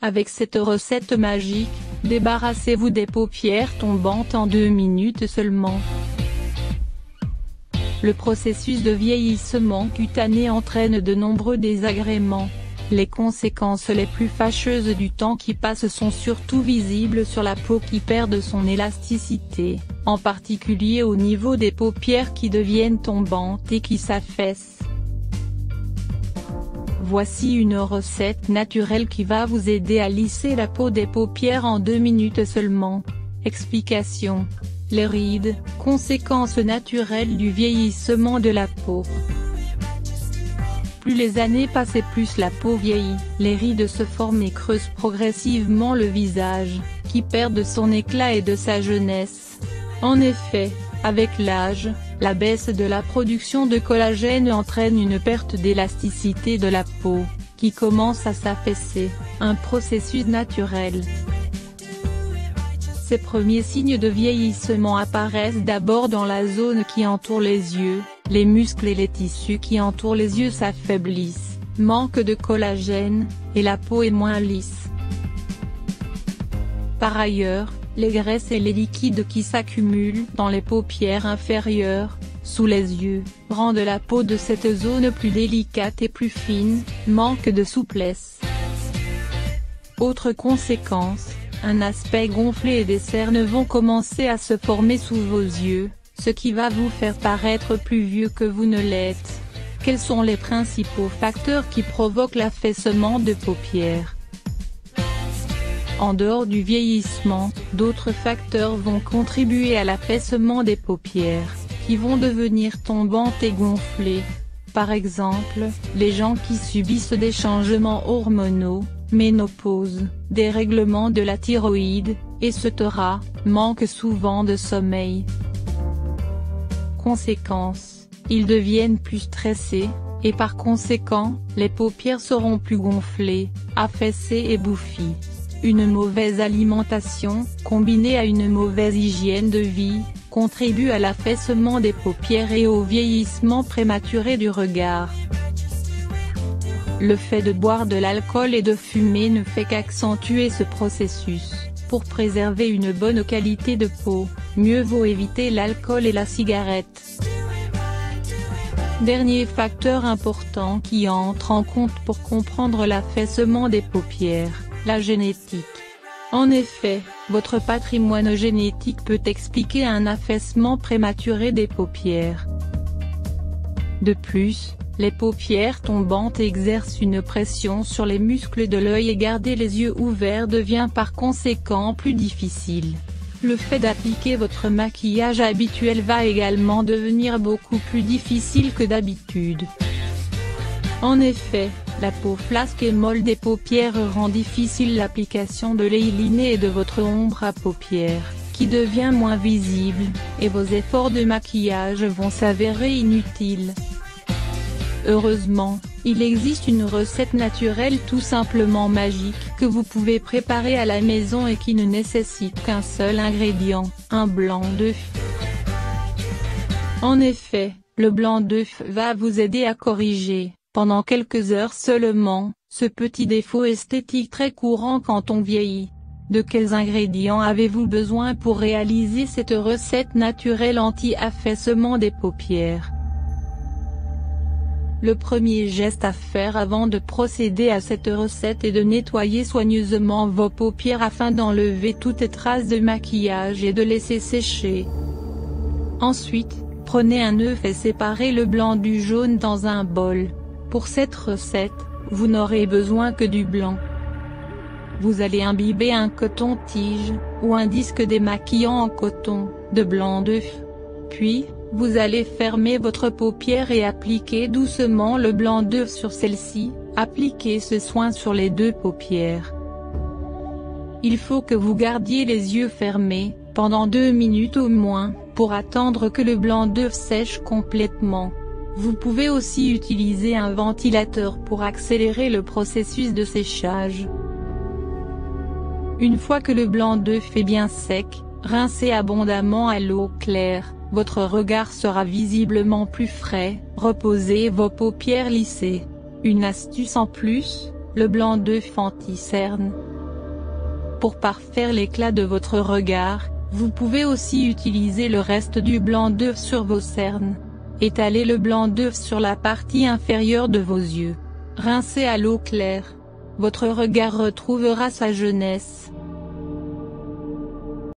Avec cette recette magique, débarrassez-vous des paupières tombantes en deux minutes seulement. Le processus de vieillissement cutané entraîne de nombreux désagréments. Les conséquences les plus fâcheuses du temps qui passe sont surtout visibles sur la peau qui perd son élasticité, en particulier au niveau des paupières qui deviennent tombantes et qui s'affaissent. Voici une recette naturelle qui va vous aider à lisser la peau des paupières en deux minutes seulement. Explication. Les rides, conséquence naturelle du vieillissement de la peau. Plus les années passent et plus la peau vieillit, les rides se forment et creusent progressivement le visage, qui perd de son éclat et de sa jeunesse. En effet, avec l'âge, la baisse de la production de collagène entraîne une perte d'élasticité de la peau, qui commence à s'affaisser, un processus naturel. Ces premiers signes de vieillissement apparaissent d'abord dans la zone qui entoure les yeux, les muscles et les tissus qui entourent les yeux s'affaiblissent, manque de collagène, et la peau est moins lisse. Par ailleurs, les graisses et les liquides qui s'accumulent dans les paupières inférieures, sous les yeux, rendent la peau de cette zone plus délicate et plus fine, manque de souplesse. Autre conséquence, un aspect gonflé et des cernes vont commencer à se former sous vos yeux, ce qui va vous faire paraître plus vieux que vous ne l'êtes. Quels sont les principaux facteurs qui provoquent l'affaissement de paupières? En dehors du vieillissement, d'autres facteurs vont contribuer à l'affaissement des paupières, qui vont devenir tombantes et gonflées. Par exemple, les gens qui subissent des changements hormonaux, ménopause, dérèglement de la thyroïde, etc., manquent souvent de sommeil. Conséquence, ils deviennent plus stressés, et par conséquent, les paupières seront plus gonflées, affaissées et bouffies. Une mauvaise alimentation, combinée à une mauvaise hygiène de vie, contribue à l'affaissement des paupières et au vieillissement prématuré du regard. Le fait de boire de l'alcool et de fumer ne fait qu'accentuer ce processus. Pour préserver une bonne qualité de peau, mieux vaut éviter l'alcool et la cigarette. Dernier facteur important qui entre en compte pour comprendre l'affaissement des paupières génétique. En effet, votre patrimoine génétique peut expliquer un affaissement prématuré des paupières. De plus, les paupières tombantes exercent une pression sur les muscles de l'œil et garder les yeux ouverts devient par conséquent plus difficile. Le fait d'appliquer votre maquillage habituel va également devenir beaucoup plus difficile que d'habitude. En effet, la peau flasque et molle des paupières rend difficile l'application de l'eyeliner et de votre ombre à paupières, qui devient moins visible, et vos efforts de maquillage vont s'avérer inutiles. Heureusement, il existe une recette naturelle tout simplement magique que vous pouvez préparer à la maison et qui ne nécessite qu'un seul ingrédient, un blanc d'œuf. En effet, le blanc d'œuf va vous aider à corriger, pendant quelques heures seulement, ce petit défaut esthétique très courant quand on vieillit. De quels ingrédients avez-vous besoin pour réaliser cette recette naturelle anti-affaissement des paupières? Le premier geste à faire avant de procéder à cette recette est de nettoyer soigneusement vos paupières afin d'enlever toutes traces de maquillage et de laisser sécher. Ensuite, prenez un œuf et séparez le blanc du jaune dans un bol. Pour cette recette, vous n'aurez besoin que du blanc. Vous allez imbiber un coton-tige, ou un disque démaquillant en coton, de blanc d'œuf. Puis, vous allez fermer votre paupière et appliquer doucement le blanc d'œuf sur celle-ci, appliquez ce soin sur les deux paupières. Il faut que vous gardiez les yeux fermés, pendant deux minutes au moins, pour attendre que le blanc d'œuf sèche complètement. Vous pouvez aussi utiliser un ventilateur pour accélérer le processus de séchage. Une fois que le blanc d'œuf est bien sec, rincez abondamment à l'eau claire, votre regard sera visiblement plus frais, reposez vos paupières lissées. Une astuce en plus, le blanc d'œuf anti-cerne. Pour parfaire l'éclat de votre regard, vous pouvez aussi utiliser le reste du blanc d'œuf sur vos cernes. Étalez le blanc d'œuf sur la partie inférieure de vos yeux. Rincez à l'eau claire. Votre regard retrouvera sa jeunesse.